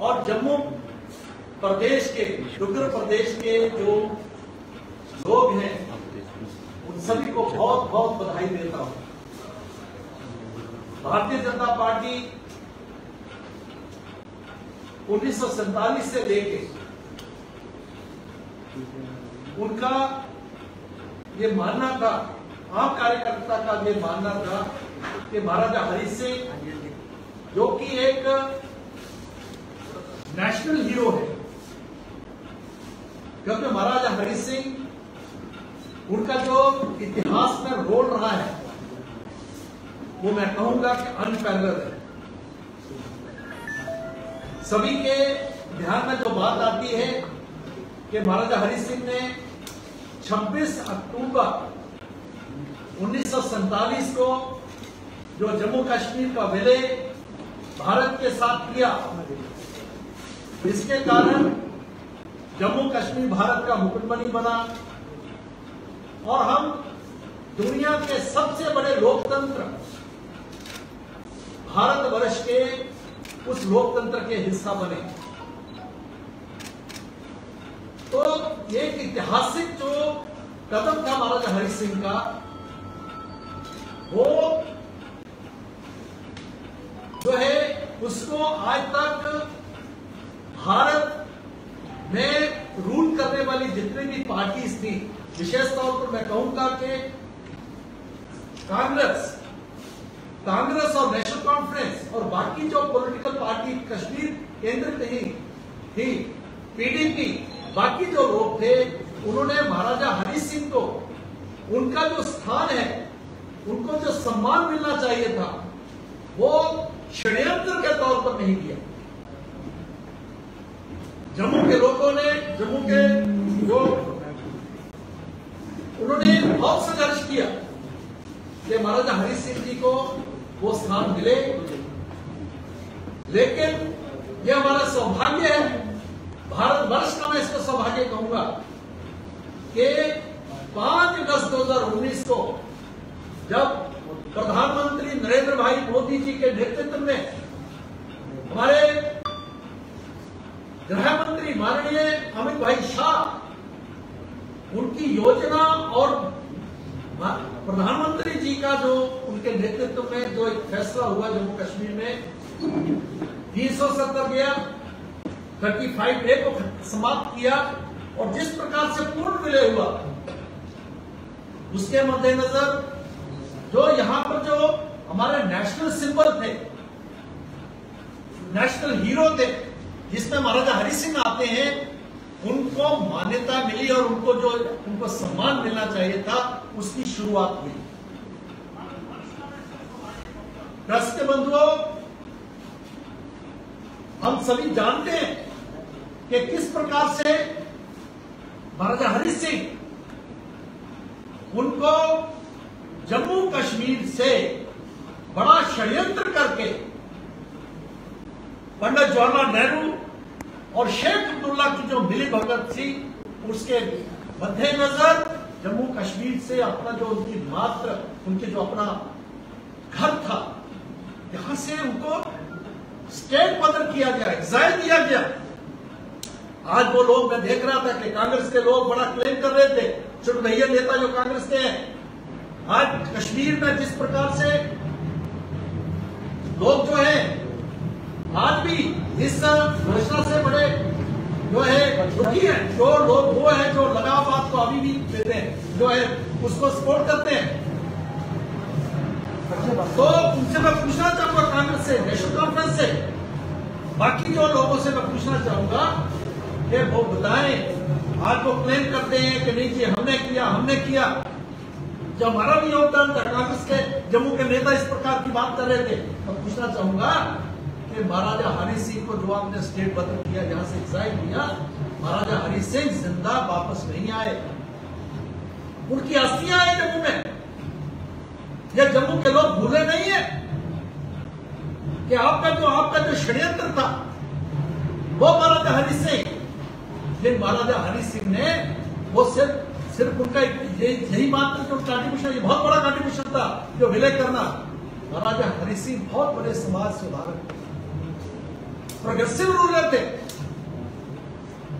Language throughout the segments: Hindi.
और जम्मू प्रदेश के उत्तर प्रदेश के जो लोग हैं, उन सभी को बहुत बहुत बधाई देता हूँ। भारतीय जनता पार्टी उन्नीस से लेके उनका ये मानना था, आम कार्यकर्ता का ये मानना था कि महाराजा हरि सिंह जो कि एक नेशनल हीरो है। क्योंकि महाराजा हरि सिंह, उनका जो इतिहास में रोल रहा है, वो मैं कहूँगा कि अनपैरल है। सभी के ध्यान में जो बात आती है कि महाराजा हरि सिंह ने 26 अक्टूबर उन्नीस को जो जम्मू कश्मीर का विलय भारत के साथ किया। इसके कारण जम्मू कश्मीर भारत का मुकुटमणि बना। और हम दुनिया के सबसे बड़े लोकतंत्र भारतवर्ष के उस लोकतंत्र के हिस्सा बने। तो एक ऐतिहासिक जो कदम था महाराजा हरि सिंह का, वो जो है उसको आज तक भारत में रूल करने वाली जितनी भी पार्टीज़ थी, विशेष तौर पर मैं कहूँगा कि कांग्रेस कांग्रेस और नेशनल कॉन्फ्रेंस और बाकी जो पॉलिटिकल पार्टी कश्मीर केंद्र नहीं थी पीडीपी बाकी जो लोग थे, उन्होंने महाराजा हरि सिंह को, उनका जो स्थान है, उनको जो सम्मान मिलना चाहिए था, वो षड्यंत्र के तौर पर नहीं दिया जम्मू के लोगों ने, जम्मू के जो उन्होंने बहुत संघर्ष किया कि महाराजा हरि सिंह जी को वो स्थान मिले। लेकिन यह हमारा सौभाग्य है भारतवर्ष का मैं इसको सौभाग्य कहूँगा कि 5 अगस्त 2019 को जब प्रधानमंत्री नरेंद्र भाई मोदी जी के नेतृत्व में हमारे गृह मंत्री माननीय अमित भाई शाह, उनकी योजना और प्रधानमंत्री जी का जो उनके नेतृत्व में जो एक फैसला हुआ जम्मू कश्मीर में, तीन सौ सत्तर गया थर्टी फाइव डे को समाप्त किया और जिस प्रकार से पूर्ण विलय हुआ, उसके मद्देनजर जो यहाँ पर जो हमारे नेशनल सिंबल थे। नेशनल हीरो थे। जिसमें महाराजा हरि सिंह आते हैं, उनको मान्यता मिली और उनको जो, उनको सम्मान मिलना चाहिए था, उसकी शुरुआत हुई। राष्ट्र बंधुओं। हम सभी जानते हैं कि किस प्रकार से महाराजा हरि सिंह, उनको जम्मू कश्मीर से बड़ा षड्यंत्र करके पंडित जवाहरलाल नेहरू और शेख अब्दुल्ला की जो मिली भगत थी, उसके मद्देनजर जम्मू कश्मीर से अपना जो उनकी मात्र, उनके जो अपना घर था, यहाँ से उनको स्टेट बदल किया गया एग्जाइल किया गया। आज वो लोग, मैं देख रहा था कि कांग्रेस के लोग बड़ा क्लेम कर रहे थे छोटे भैया नेता जो कांग्रेस के हैं। आज कश्मीर में जिस प्रकार से लोग जो है आज भी इस घोषणा से बड़े जो है, दुखी है, जो लोग वो है जो लगाव बात को अभी भी देते हैं, जो है, उसको सपोर्ट करते हैं। तो उनसे मैं पूछना चाहूँगा कांग्रेस से, नेशनल कॉन्फ्रेंस से। बाकी जो लोगों से मैं पूछना चाहूँगा कि वो बताएँ आज वो क्लेम करते हैं कि नहीं जी, हमने किया हमने किया। जो हमारा भी योगदान था, कांग्रेस के, जम्मू के नेता इस प्रकार की बात कर रहे थे मैं पूछना चाहूँगा कि महाराजा हरि सिंह को जो आपने स्टेट बदल किया जहाँ से एग्जाइल किया, महाराजा हरि सिंह ज़िंदा वापस नहीं आए। उनकी अस्थियाँ आई जम्मू में। यह जम्मू के लोग भूले नहीं है कि आपका जो आपका जो षड्यंत्र था, वो महाराजा हरि सिंह, लेकिन महाराजा हरि सिंह ने, वो सिर्फ़ सिर्फ़ उनका यही मात्र जो कंट्रीब्यूशन ये बहुत बड़ा कंट्रीब्यूशन था, जो विलय करना। महाराजा हरि सिंह बहुत बड़े समाज सुधारक प्रोग्रेसिव रूलर थे।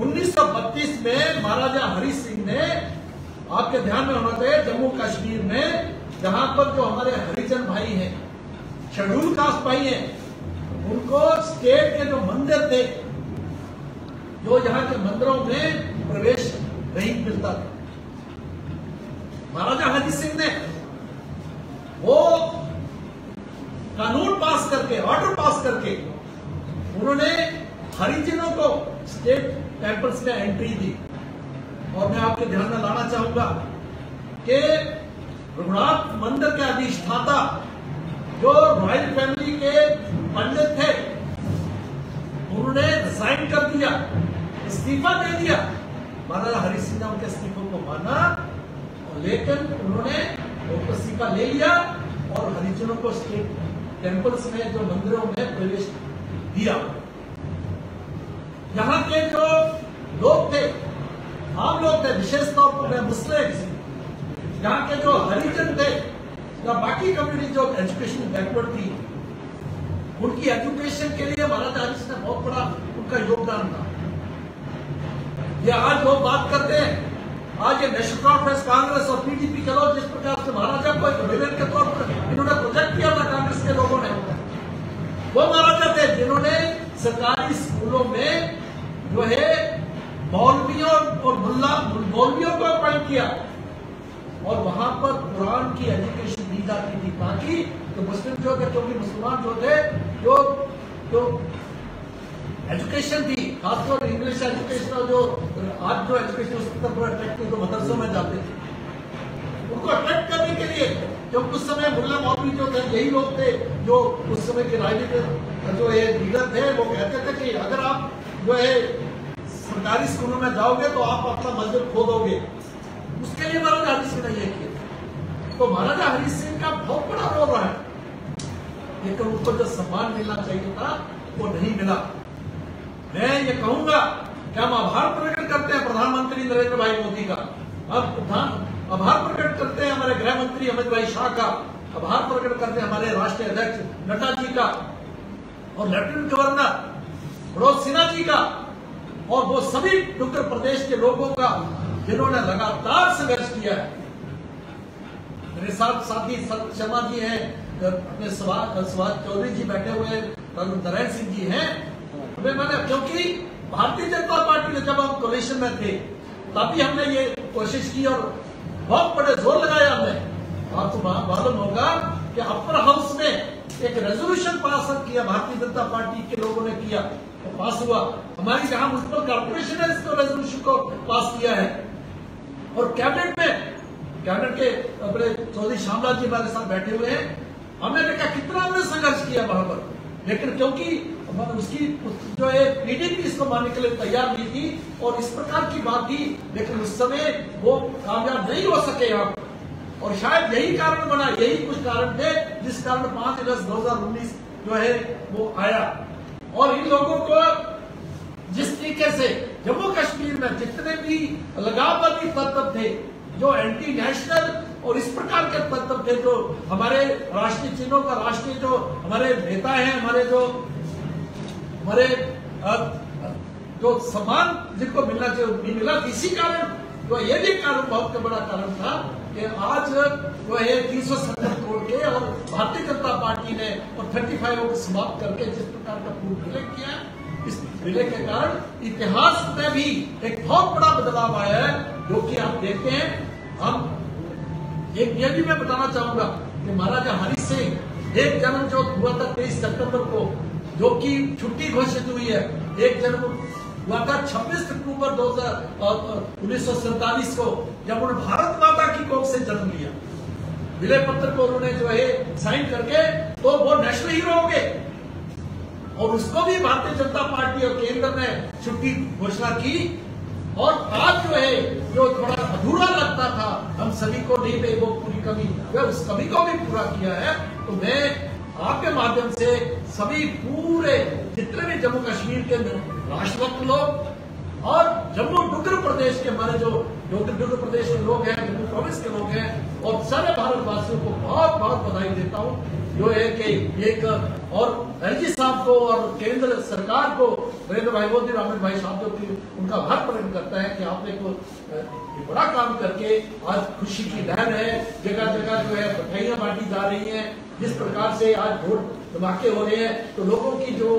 1932 में महाराजा हरि सिंह ने आपके ध्यान में होना चाहिए जम्मू कश्मीर में, जहाँ पर जो हमारे हरिजन भाई हैं, शेड्यूल कास्ट भाई हैं, उनको स्टेट के जो मंदिर थे, जो यहाँ के मंदिरों में प्रवेश नहीं मिलता था। महाराजा हरि सिंह ने वो कानून पास करके ऑर्डर पास करके उन्होंने हरिजनों को स्टेट टेम्पल्स में एंट्री दी। और मैं आपके ध्यान में लाना चाहूँगा कि रघुनाथ मंदिर के अधिष्ठाता जो रॉयल फैमिली के पंडित थे, उन्होंने रिजाइन कर दिया, इस्तीफा दे दिया। महाराजा हरि सिंह ने उनके इस्तीफों को माना। लेकिन उन्होंने वो इस्तीफा ले लिया और हरिजनों को स्टेट टेम्पल्स में जो मंदिरों में प्रवेश दिया। यहाँ के जो लोग थे, आम लोग थे, विशेष तौर पर मुस्लिम यहाँ के जो हरिजन थे, या बाकी कम्युनिटी जो एजुकेशन बैकवर्ड थी, उनकी एजुकेशन के लिए महाराजा हरीश ने बहुत बड़ा उनका योगदान था। ये आज लोग बात करते हैं। आज ये नेशनल कॉन्फ्रेंस कांग्रेस और पीडीपी के लोग जिस प्रकार से महाराजा को एक विलेन के तौर पर इन्होंने प्रोजेक्ट किया था कांग्रेस के लोगों ने। वो महाराजा थे जिन्होंने सरकारी स्कूलों में जो है मौलवियों और मुल्ला मौलवियों को अपॉइंट किया और वहाँ पर कुरान की एजुकेशन दी जाती थी ताकि तो मुस्लिम जो थे क्योंकि मुसलमान जो थे, जो जो एजुकेशन थी, खासतौर इंग्लिश एजुकेशन और जो, आज जो एजुकेशन उसकी तरफ़ अट्रैक्टिव तो मदरसों में जाते थे। उनको अट्रैक्ट करने के लिए क्योंकि उस समय मुल्ला मौलवी जो थे, यही लोग थे, जो उस समय के राजनीतिक, जो ये लीडर थे, वो कहते थे कि अगर आप जो है, सरकारी स्कूलों में जाओगे तो आप अपना मस्जिद खो दोगे उसके लिए महाराजा हरी सिंह ने यह किया। तो महाराजा हरी सिंह का बहुत बड़ा रोल रहा है। लेकिन उनको जो सम्मान मिलना चाहिए था, वो नहीं मिला। मैं ये कहूँगा कि हम आभार प्रकट करते हैं प्रधानमंत्री नरेंद्र भाई मोदी का। अब आभार प्रकट करते हैं हमारे गृह मंत्री अमित भाई शाह का। आभार प्रकट करते हैं हमारे राष्ट्रीय अध्यक्ष नड्डा जी का। और लेफ्टिनेंट गवर्नर मनोज सिन्हा जी का। और वो सभी उत्तर प्रदेश के लोगों का जिन्होंने लगातार संघर्ष किया है। मेरे साथ साथी शर्मा जी हैं, अपने सुभाष चौधरी जी बैठे हुए नारायण सिंह जी हैं। मैंने क्योंकि भारतीय जनता पार्टी ने जब हम कोलिशन में थे, तभी हमने ये कोशिश की और बहुत बड़े ज़ोर लगाया हमने। आपको मालूम होगा कि अपर हाउस में एक रेजोल्यूशन पास किया, भारतीय जनता पार्टी के लोगों ने किया तो पास हुआ। हमारी जहाँ म्यूनसिपल कॉर्पोरेशन है इसको रेजोल्यूशन को पास किया है। और कैबिनेट में कैबिनेट के अपने चौधरी श्यामलाल जी हमारे साथ बैठे हुए हैं। हमने देखा कितना हमने संघर्ष किया वहाँ पर। लेकिन क्योंकि उसकी जो है पीडीपी इसको मानने के लिए तैयार नहीं थी और इस प्रकार की बात थी, लेकिन उस समय वो कामयाब नहीं हो सके यहाँ और शायद यही कारण बना, यही कुछ कारण थे जिस कारण पाँच अगस्त दो हज़ार उन्नीस जो है वो आया। और इन लोगों को जिस तरीके से जम्मू कश्मीर में जितने भी लगाववादी तत्व थे, जो एंटी नेशनल और इस प्रकार के तत्व थे जो हमारे राष्ट्रीय चिन्हों का राष्ट्रीय जो हमारे नेता हैं, हमारे जो हमारे जो सम्मान जिनको मिलना चाहिए मिला इसी कारण तो ये भी कारण बहुत बड़ा कारण था कि आज जो है तीन सौ सत्तर करोड़ के और भारतीय जनता पार्टी ने और थर्टी फाइव को समाप्त करके जिस प्रकार का पूर्व विलय किया, इस विलय के कारण इतिहास में भी एक बहुत बड़ा बदलाव आया है, जो कि आप देखते हैं। हम एक ये भी मैं बताना चाहूँगा कि महाराजा हरि सिंह, एक जन्म जो हुआ था तेईस सितंबर को, जो कि छुट्टी घोषित हुई है। एक जन्म हुआ था छब्बीस अक्टूबर दो हज़ार उन्नीस सौ सैतालीस को, जब उन्होंने भारत माता की कोख से जन्म लिया। विलय पत्र को उन्होंने जो है साइन करके तो वो नेशनल हीरो हो गए। और उसको भी भारतीय जनता पार्टी और केंद्र ने छुट्टी घोषणा की। और आज जो है, जो थोड़ा अधूरा लगता था। हम सभी को नहीं वो पूरी कमी उस कमी को भी पूरा किया है तो मैं आपके माध्यम से सभी पूरे जितने भी जम्मू कश्मीर के राष्ट्रभक्त लोग और जम्मू डुग्गर प्रदेश के हमारे जो उत्तर प्रदेश के लोग हैं, जम्मू प्रोविंस के लोग हैं, और सारे भारतवासियों को बहुत बहुत बधाई देता हूँ। जो है कि एक और एलजी साहब को और केंद्र सरकार को, नरेंद्र भाई मोदी और अमित भाई साहब जो कि उनका आभार प्रकट करता है कि आपने को ये बड़ा काम करके आज खुशी की लहर है जगह जगह जो है मिठाइयाँ बांटी जा रही हैं, जिस प्रकार से आज वोट धमाके हो रहे हैं तो लोगों की जो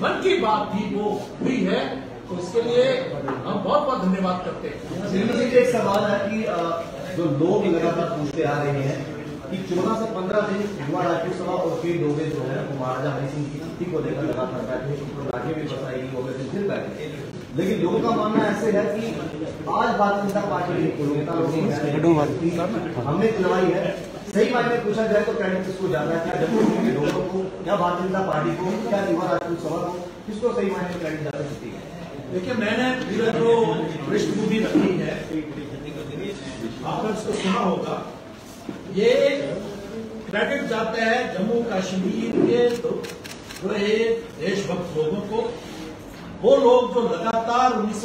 मन की बात थी वो हुई है तो इसके लिए हम बहुत बहुत धन्यवाद करते हैं। एक सवाल है कि जो लोग लगातार पूछते आ रहे हैं कि चौदह से पंद्रह दिन युवा राज्योत्सभा और फिर डोबे जो है वो महाराजा हरि सिंह की स्थिति को लेकर लगातार बैठे आगे भी बताएगी वो वैसे फिर बैठे लेकिन लोगों का मानना ऐसे है कि आज भारतीय जनता पार्टी के नेता लोग हमने चुनाई है। सही मायने में पूछा जाए तो क्रेडिट किसको जाता है क्या जम्मू के लोगों को या भारतीय जनता पार्टी को क्या युवा राज्योत्सभा को किसको सही मायने में क्रेडिट जाता है? देखिए मैंने पूरा जो पृष्ठभूमि रखी है आपने उसको सुना होगा। ये क्रेडिट जाते हैं जम्मू कश्मीर के जो है देशभक्त लोगों को। वो लोग जो लगातार उन्नीस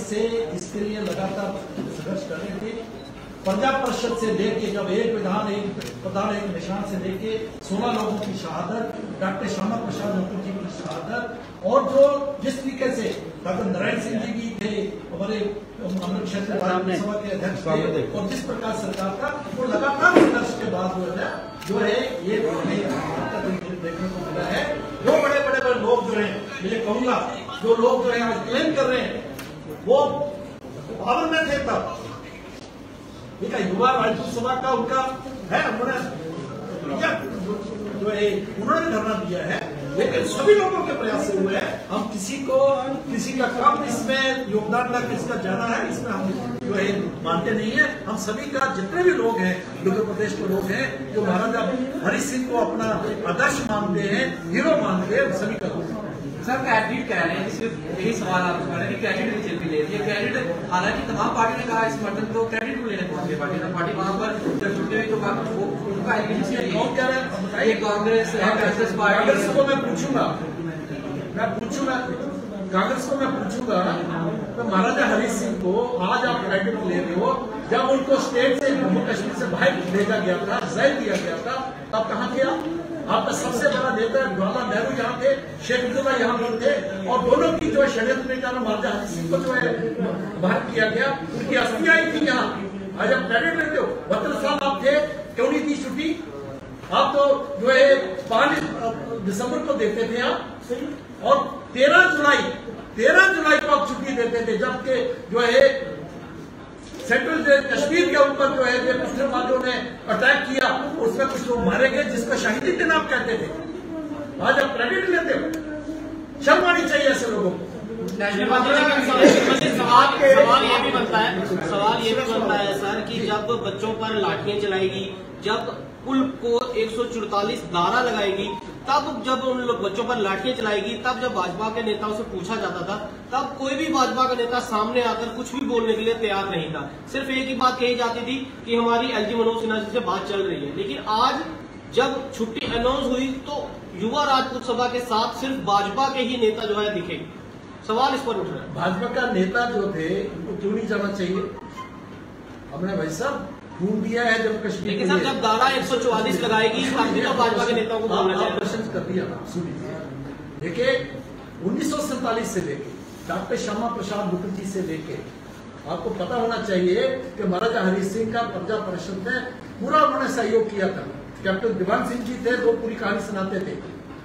से इसके लिए लगातार संघर्ष कर रहे थे प्रजा परिषद से लेके जब एक विधान एक प्रधान एक निशान से लेके सोलह लोगों की शहादत डॉक्टर श्यामा प्रसाद मुखर्जी की शहादत और जो जिस तरीके से डॉक्टर नारायण सिंह जी भी थे हमारे अमृत क्षेत्र सभा के अध्यक्ष थे और जिस प्रकार सरकार का वो लगातार संघर्ष के बाद जो है जो है ये देखने को मिला है। वो बड़े बड़े बड़े लोग जो है मैं कहूँगा जो लोग जो है आज क्लेम कर रहे हैं वो पावर में थे तब। है युवा राज्यसभा का उनका, है उन्होंने जो है उन्होंने धरना दिया है, लेकिन सभी लोगों के प्रयास से हुए हैं। हम किसी को, किसी का कम इसमें, योगदान का किसका ज़्यादा है, इसमें हम जो है मानते नहीं है। हम सभी का, जितने भी लोग हैं उत्तर प्रदेश के लोग हैं, जो महाराजा हरि सिंह को अपना आदर्श मानते हैं, हीरो मानते हैं सभी का सर क्रेडिट कह रहे हैं सिर्फ़ यही सवाल आपसे कर रहे हैं कि क्रेडिट ले रही है। क्रेडिट हालाँकि तमाम पार्टी ने कहा इस मर्डन को क्रेडिट को लेने पहुँच गई पार्टी ने? पार्टी वहाँ पर जब छुट्टी हुई तो उनका हैं कांग्रेस कांग्रेस पार्टी कांग्रेस को मैं पूछूँगा। मैं पूछूँगा। कांग्रेस को मैं पूछूँगा तो महाराजा हरी सिंह को आज आप क्रेडिट ले रहे हो। जब उनको स्टेट से जम्मू कश्मीर से बाहर भेजा गया था जैल दिया गया था तब कहाँ गया आपका सबसे बड़ा नेता जवाहरलाल नेहरू यहाँ थे, शेख अब्दुल्ला यहाँ पर थे, और दोनों की जो है षड्यंत्र में कारण महाराजा हरि सिंह को जो है बाहर किया गया, उनकी अस्थि आई थी यहाँ। आज आप क्रेडिट लेते हो बहत्तर साल आप थे, क्यों नहीं थी छुट्टी? आप तो जो है पाँच दिसंबर को देते थे आप। और तेरह जुलाई तेरह जुलाई को आप छुट्टी देते थे, जबकि जो है सेंट्रल कश्मीर के ऊपर जो है मुसलमानों ने अटैक किया, उसमें कुछ लोग मारे गए, जिसको शहीदी दिन आप कहते थे। आज आप क्रेडिट लेते हो। शर्म आनी चाहिए ऐसे लोगों को। सवाल सवाल ये भी बनता है, सवाल ये भी बनता है, सर, कि जब बच्चों पर लाठियाँ चलाएगी, जब पुल को एक धारा लगाएगी तब जब उन लोग बच्चों पर लाठियाँ चलाएगी, तब जब भाजपा के नेताओं से पूछा जाता था, तब कोई भी भाजपा का नेता सामने आकर कुछ भी बोलने के लिए तैयार नहीं था। सिर्फ़ एक ही बात कही जाती थी कि हमारी एलजी मनोज सिन्हा जी से बात चल रही है। लेकिन आज जब छुट्टी अनाउंस हुई तो युवा राजपूत सभा के साथ सिर्फ़ भाजपा के ही नेता जो है दिखे। सवाल इस पर उठ रहा है। भाजपा का नेता जो थे, उनको क्यों नहीं जाना चाहिए? हमने भाई साहब खून दिया है जब कश्मीर लेकिन सर जब दारा एक सौ चौवालीस लगाएगी तब तो भाजपा के नेताओं को प्रश्न कर दिया ना सुनिए। देखिए उन्नीस से लेके डॉक्टर श्यामा प्रसाद मुखर्जी से लेके आपको पता होना चाहिए कि महाराजा हरि सिंह का प्रजा परिषद ने पूरा उन्होंने सहयोग किया था। कैप्टन दीवान सिंह जी थे वो पूरी कहानी सुनाते थे।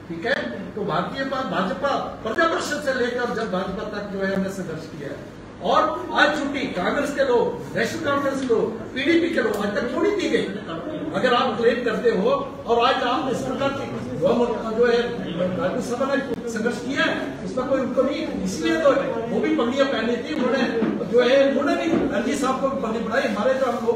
ठीक है? तो भारतीय भाजपा प्रजा परिषद से लेकर जब भाजपा तक जो है हमने संघर्ष किया है। और आज छुट्टी, कांग्रेस के लोग, नेशनल कॉन्फ्रेंस के लोग, पीडीपी के लोग आज तक नहीं दी गई। अगर आप क्लेम करते हो, और आज आप इस प्रकार की जो है राज्यसभा ने संघर्ष किया है, उसमें कोई उनको नहीं, इसलिए तो वो भी पगड़ियाँ पहनी थी, उन्होंने जो है, उन्होंने भी रणजीत साहब को भी पगड़ी बनाई, हमारे जो हम लोग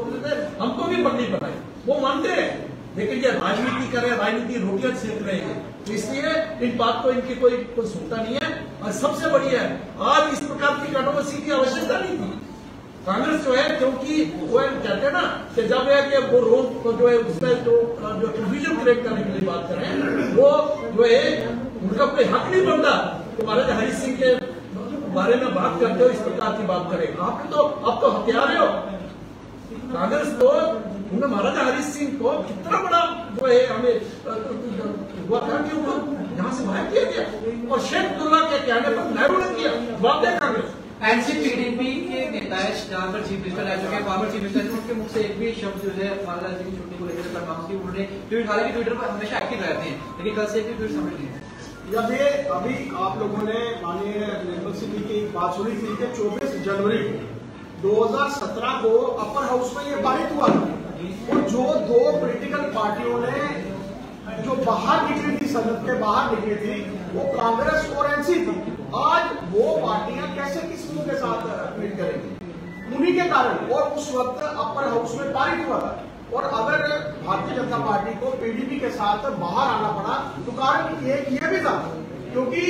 हमको भी पगड़ी बनाई। वो मानते हैं। लेकिन ये राजनीति कर रहे हैं, राजनीति रोटियाँ सेक रहे हैं। तो इसलिए इन बात को इनकी कोई कोई सुनता नहीं है। और सबसे बढ़िया है, आज इस प्रकार की कंट्रोवर्सी की आवश्यकता नहीं थी। कांग्रेस जो है, क्योंकि वो कहते हैं ना, कि जब है कि वो रोग तो जो है, उसमें जो जो प्रोविज़न क्रिएट करने के लिए बात करें वो जो है, उनका कोई हक नहीं बनता कि महाराजा हरि सिंह के बारे में बात करते हो, इस प्रकार की बात करें। आप तो आप तो हथियारे हो। कांग्रेस तो उन्होंने महाराजा हरीश सिंह को। कितना बड़ा जो है हमें हुआ था कि उनको यहाँ से बाहर किया गया? और शेख अब्दुल्ला के कहने पर नेहरू ने किया दे कांग्रेस एनसीपीडीपी के नेता है जहाँ पर चीफ मिनिस्टर रह चुके हैं। फॉर्मर चीफ मिनिस्टर उनके मुख से एक भी शब्द जो है महाराजा जी की छुट्टी को लेकर परमाणु की उन्होंने ट्वीट हालाँकि ट्विटर पर हमेशा एक्टिव रहते हैं लेकिन कल से एक भी ट्वीट समझ नहीं जब ये अभी आप लोगों ने माननीय निर्मल सिंह की बात सुनी थी कि 24 जनवरी को 2017 को अपर हाउस में ये पारित हुआ था। और जो दो पॉलिटिकल पार्टियों ने, जो बाहर निकली थी संसद के बाहर निकली थी, वो कांग्रेस और एनसी थी आज वो पार्टियाँ कैसे किस मुँह के साथ ट्वीट करेंगी? उन्हीं के कारण, और उस वक्त अपर हाउस में पारित हुआ था। और अगर भारतीय जनता पार्टी को पीडीपी के साथ बाहर आना पड़ा तो कारण ये ये भी था, क्योंकि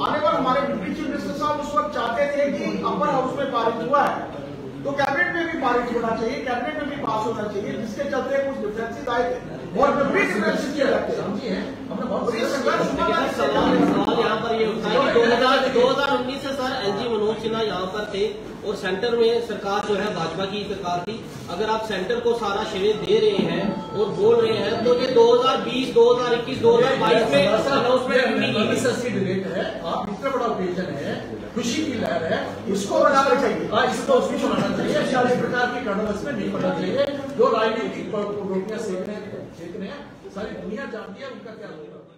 आने वाले हमारे डिप्टी चीफ मिनिस्टर साहब उस वक्त चाहते थे कि अपर हाउस में पारित हुआ है। तो कैबिनेट में भी पारित होना चाहिए कैबिनेट में भी पास होना चाहिए जिसके चलते कुछ डिफरेंसेस आए थे। और विपरीत डिफरेंसेस किए जाते समझिए बहुत सवाल यहाँ पर ये उठता है कि 2000 2019 से सर एलजी मनोज सिन्हा यहाँ पर थे और सेंटर में सरकार जो है भाजपा की सरकार थी। अगर आप सेंटर को सारा श्रेय दे रहे हैं और बोल रहे हैं तो ये 2020 2021 2022 में अनाउंसमेंट क्यों है। आप इतना बड़ा ओकेजन है खुशी की लहर है, उसको बनाना चाहिए। इसको उसको बनाना चाहिए इस प्रकार की कंट्रोवर्स में नहीं पड़ना चाहिए। जो राजनीतिक हैं, सारी दुनिया जानती है उनका क्या होगा।